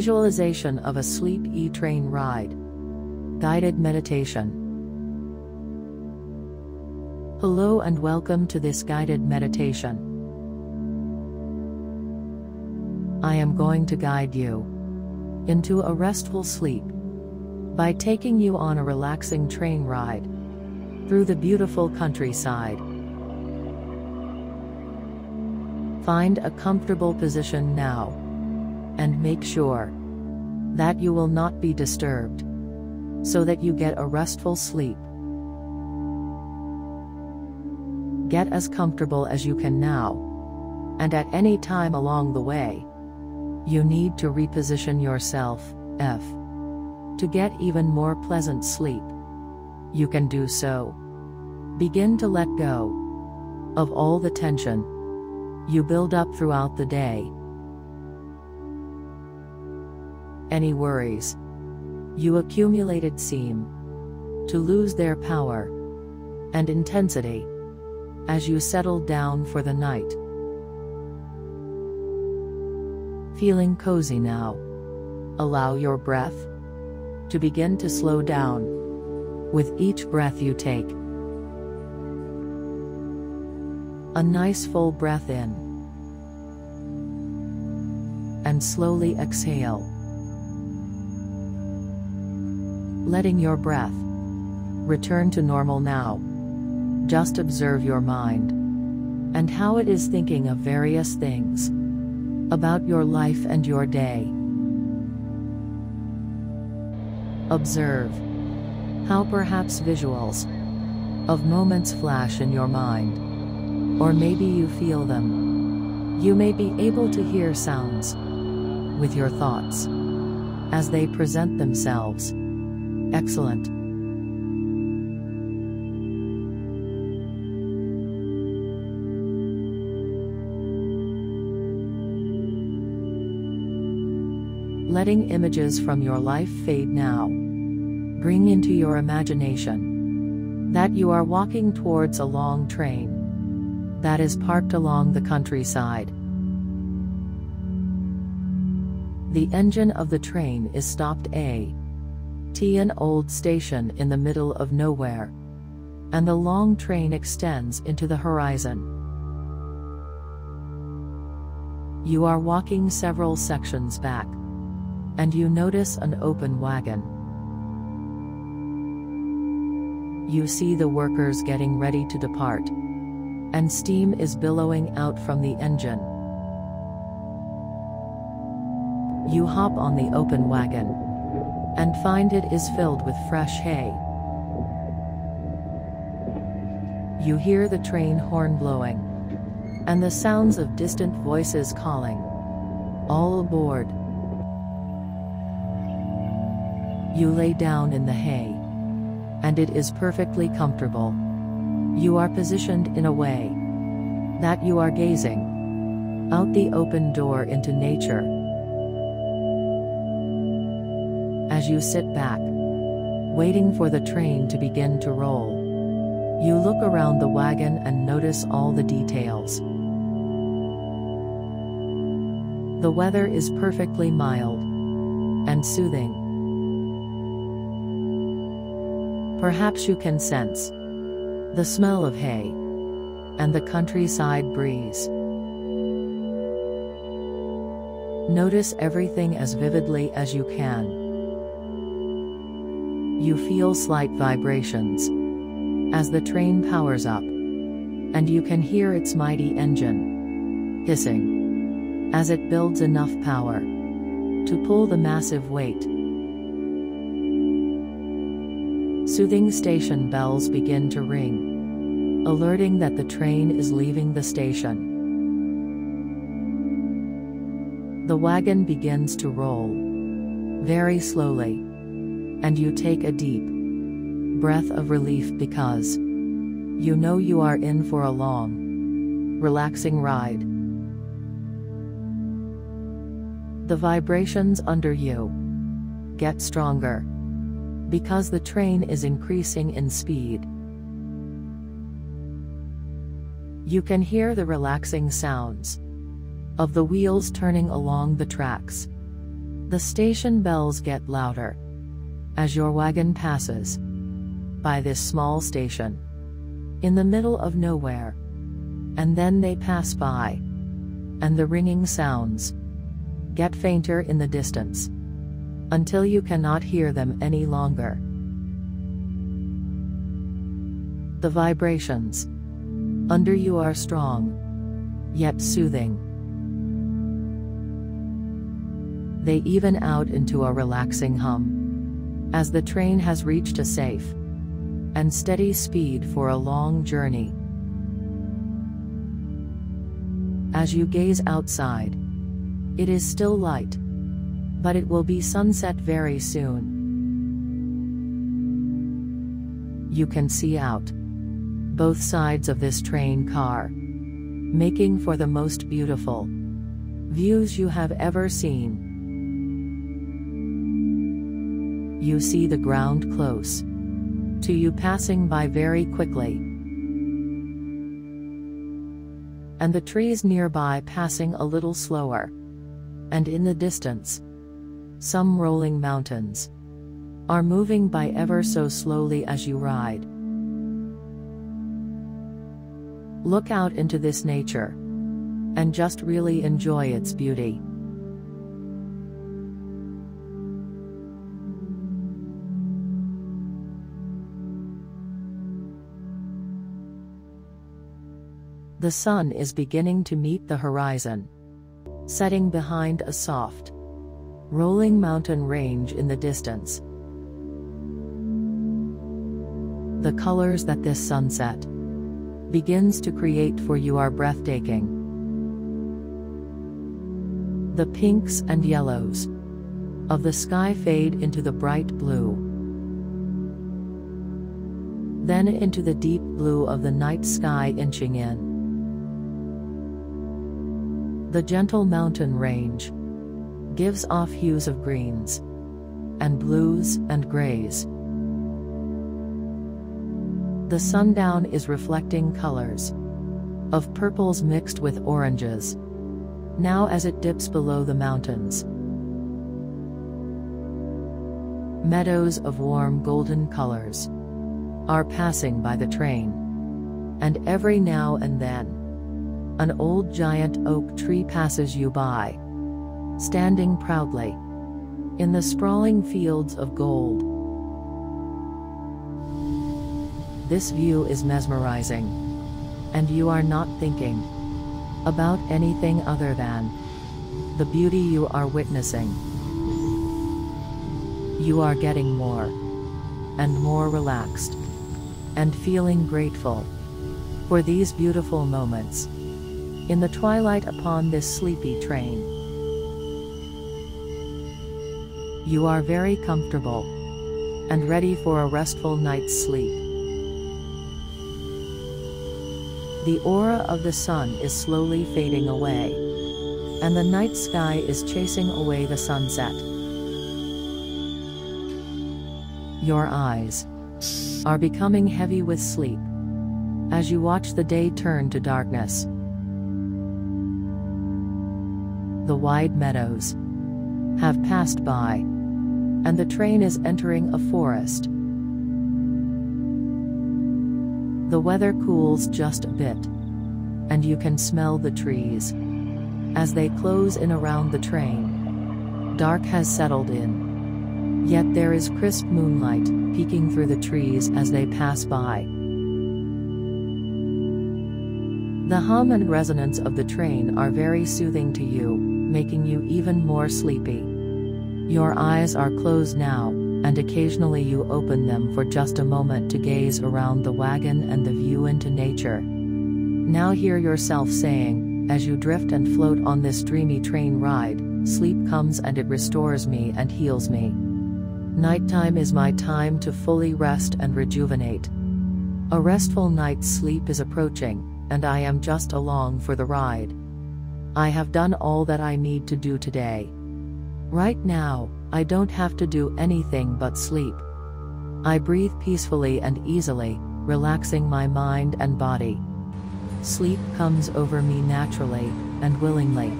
Visualization of a sleepy train ride. Guided meditation. Hello and welcome to this guided meditation. I am going to guide you into a restful sleep by taking you on a relaxing train ride through the beautiful countryside. Find a comfortable position now and make sure that you will not be disturbed so that you get a restful sleep. Get as comfortable as you can now. And at any time along the way, you need to reposition yourself, F. To get even more pleasant sleep. You can do so. Begin to let go of all the tension you build up throughout the day. Any worries you accumulated seem to lose their power and intensity as you settle down for the night. Feeling cozy now. Allow your breath to begin to slow down with each breath you take. A nice full breath in and slowly exhale. Letting your breath return to normal now. Just observe your mind and how it is thinking of various things about your life and your day. Observe how perhaps visuals of moments flash in your mind, or maybe you feel them. You may be able to hear sounds with your thoughts as they present themselves. Excellent. Letting images from your life fade now. Bring into your imagination that you are walking towards a long train that is parked along the countryside. The engine of the train is stopped a T an old station in the middle of nowhere. And the long train extends into the horizon. You are walking several sections back and you notice an open wagon. You see the workers getting ready to depart. And steam is billowing out from the engine. You hop on the open wagon. And find it is filled with fresh hay. You hear the train horn blowing. And the sounds of distant voices calling. All aboard. You lay down in the hay. And it is perfectly comfortable. You are positioned in a way that you are gazing out the open door into nature. As you sit back, waiting for the train to begin to roll, you look around the wagon and notice all the details. The weather is perfectly mild and soothing. Perhaps you can sense the smell of hay and the countryside breeze. Notice everything as vividly as you can. You feel slight vibrations. As the train powers up, and you can hear its mighty engine. Hissing. As it builds enough power. To pull the massive weight. Soothing station bells begin to ring, alerting that the train is leaving the station. The wagon begins to roll. Very slowly, and you take a deep breath of relief because you know you are in for a long, relaxing ride. The vibrations under you get stronger because the train is increasing in speed. You can hear the relaxing sounds of the wheels turning along the tracks. The station bells get louder as your wagon passes by this small station in the middle of nowhere. And then they pass by, and the ringing sounds get fainter in the distance until you cannot hear them any longer. The vibrations under you are strong, yet soothing. They even out into a relaxing hum as the train has reached a safe and steady speed for a long journey. As you gaze outside, it is still light, but it will be sunset very soon. You can see out both sides of this train car, making for the most beautiful views you have ever seen. You see the ground close to you passing by very quickly. And the trees nearby passing a little slower. And in the distance, some rolling mountains are moving by ever so slowly as you ride. Look out into this nature and just really enjoy its beauty. The sun is beginning to meet the horizon, setting behind a soft, rolling mountain range in the distance. The colors that this sunset begins to create for you are breathtaking. The pinks and yellows of the sky fade into the bright blue, then into the deep blue of the night sky inching in. The gentle mountain range gives off hues of greens and blues and grays. The sundown is reflecting colors of purples mixed with oranges. Now as it dips below the mountains. Meadows of warm golden colors are passing by the train. And every now and then, an old giant oak tree passes you by. Standing proudly. In the sprawling fields of gold. This view is mesmerizing. And you are not thinking about anything other than the beauty you are witnessing. You are getting more and more relaxed and feeling grateful for these beautiful moments in the twilight upon this sleepy train. You are very comfortable and ready for a restful night's sleep. The aura of the sun is slowly fading away, and the night sky is chasing away the sunset. Your eyes are becoming heavy with sleep as you watch the day turn to darkness. The wide meadows have passed by, and the train is entering a forest. The weather cools just a bit, and you can smell the trees as they close in around the train. Dark has settled in, yet there is crisp moonlight peeking through the trees as they pass by. The hum and resonance of the train are very soothing to you making you even more sleepy. Your eyes are closed now, and occasionally you open them for just a moment to gaze around the wagon and the view into nature. Now hear yourself saying, as you drift and float on this dreamy train ride, sleep comes and it restores me and heals me. Nighttime is my time to fully rest and rejuvenate. A restful night's sleep is approaching, and I am just along for the ride. I have done all that I need to do today. Right now, I don't have to do anything but sleep. I breathe peacefully and easily, relaxing my mind and body. Sleep comes over me naturally and willingly.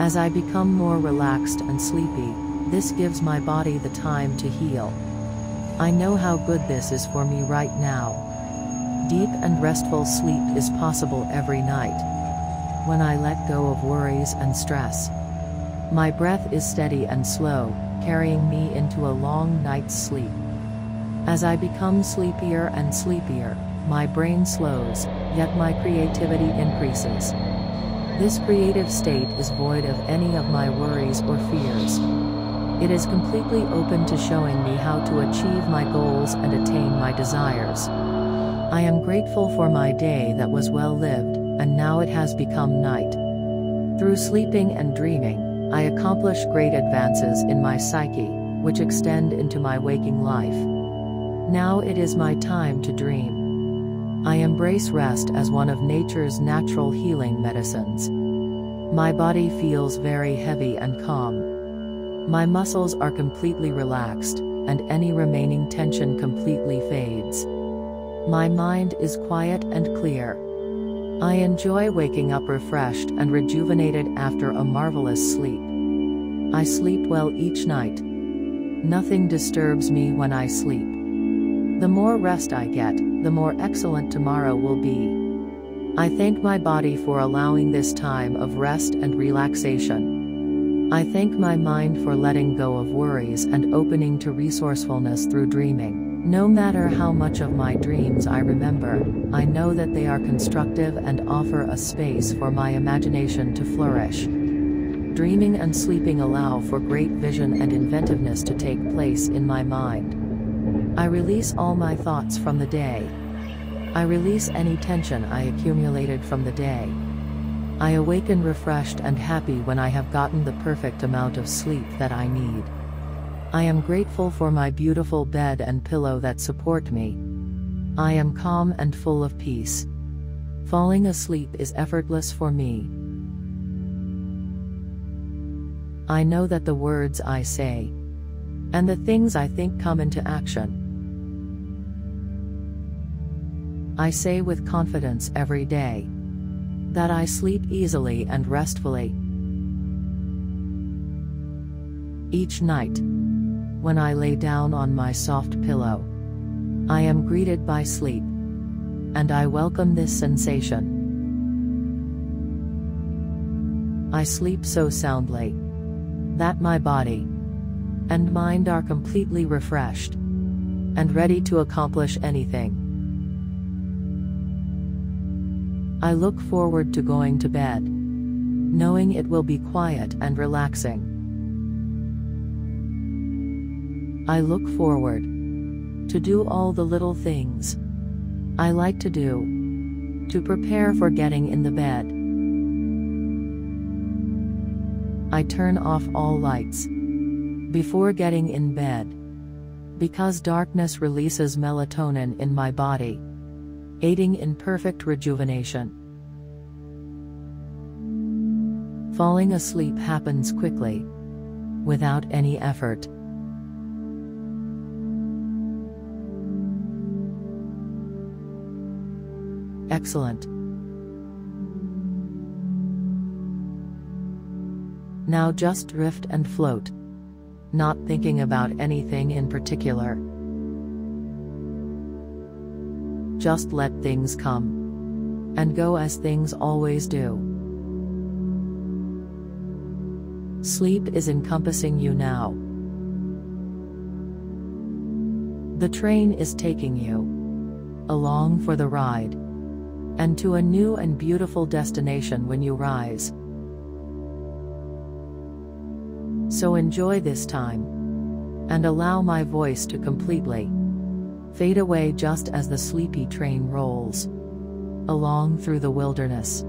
As I become more relaxed and sleepy, This gives my body the time to heal. I know how good this is for me right now. Deep and restful sleep is possible every night. When I let go of worries and stress. My breath is steady and slow, carrying me into a long night's sleep. As I become sleepier and sleepier, my brain slows, yet my creativity increases. This creative state is void of any of my worries or fears. It is completely open to showing me how to achieve my goals and attain my desires. I am grateful for my day that was well lived, and now it has become night. Through sleeping and dreaming, I accomplish great advances in my psyche, which extend into my waking life. Now it is my time to dream. I embrace rest as one of nature's natural healing medicines. My body feels very heavy and calm. My muscles are completely relaxed, and any remaining tension completely fades. My mind is quiet and clear. I enjoy waking up refreshed and rejuvenated after a marvelous sleep. I sleep well each night. Nothing disturbs me when I sleep. The more rest I get, the more excellent tomorrow will be. I thank my body for allowing this time of rest and relaxation. I thank my mind for letting go of worries and opening to resourcefulness through dreaming. No matter how much of my dreams I remember, I know that they are constructive and offer a space for my imagination to flourish. Dreaming and sleeping allow for great vision and inventiveness to take place in my mind. I release all my thoughts from the day. I release any tension I accumulated from the day. I awaken refreshed and happy when I have gotten the perfect amount of sleep that I need. I am grateful for my beautiful bed and pillow that support me. I am calm and full of peace. Falling asleep is effortless for me. I know that the words I say and the things I think come into action. I say with confidence every day that I sleep easily and restfully. Each night, when I lay down on my soft pillow, I am greeted by sleep, and I welcome this sensation. I sleep so soundly that my body and mind are completely refreshed and ready to accomplish anything. I look forward to going to bed, knowing it will be quiet and relaxing. I look forward to do all the little things I like to do to prepare for getting in the bed. I turn off all lights before getting in bed. Because darkness releases melatonin in my body, aiding in perfect rejuvenation. Falling asleep happens quickly, without any effort. Excellent. Now just drift and float not thinking about anything in particular. Just let things come and go as things always do. Sleep is encompassing you now. The train is taking you along for the ride and to a new and beautiful destination when you rise. So enjoy this time. And allow my voice to completely fade away just as the sleepy train rolls along through the wilderness.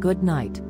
Good night.